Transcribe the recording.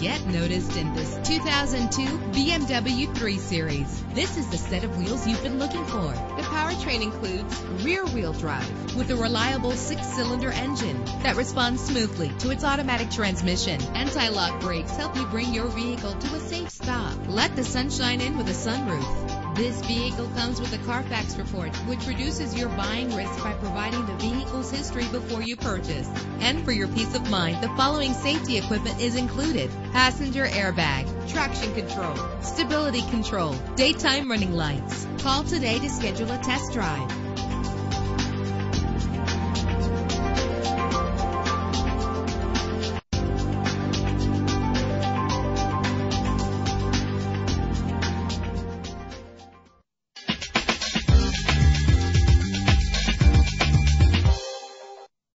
Get noticed in this 2002 BMW 3 Series. This is the set of wheels you've been looking for. The powertrain includes rear-wheel drive with a reliable six-cylinder engine that responds smoothly to its automatic transmission. Anti-lock brakes help you bring your vehicle to a safe stop. Let the sunshine in with a sunroof. This vehicle comes with a Carfax report, which reduces your buying risk by providing the vehicle's history before you purchase. And for your peace of mind, the following safety equipment is included. Passenger airbag, traction control, stability control, daytime running lights. Call today to schedule a test drive.